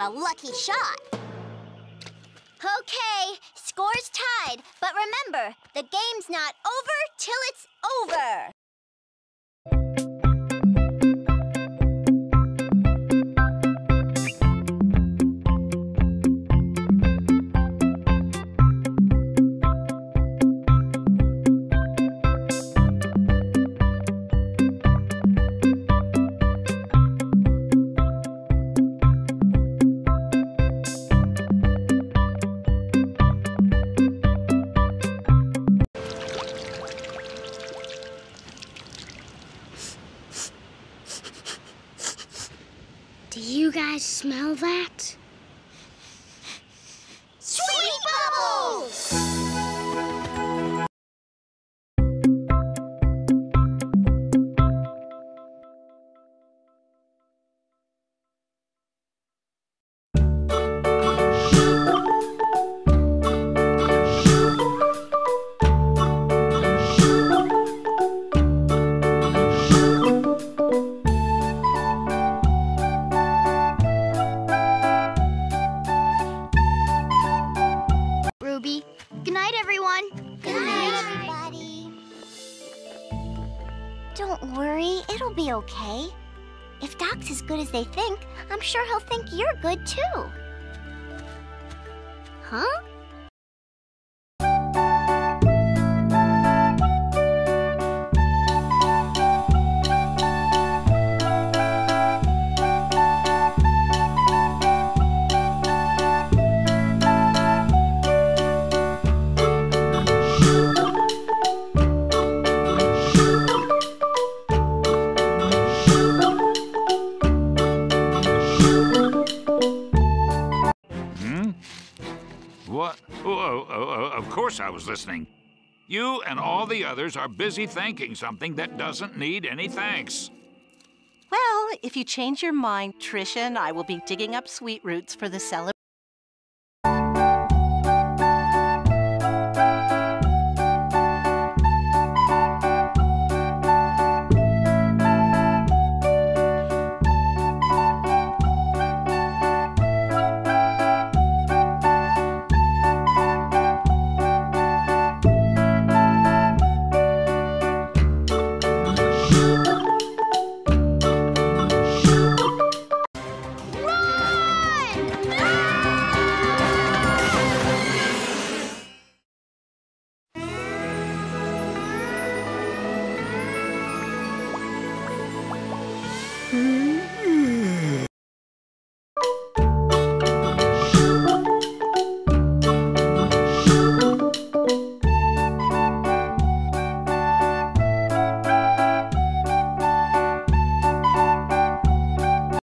a lucky shot. Okay, score's tied. But remember, the game's not over till it's over. Do you guys smell that? Don't worry, it'll be okay. If Doc's as good as they think, I'm sure he'll think you're good too. Huh? What? Oh, oh, oh, oh, of course I was listening. You and all the others are busy thanking something that doesn't need any thanks. Well, if you change your mind, Trisha and I will be digging up sweet roots for the celebration.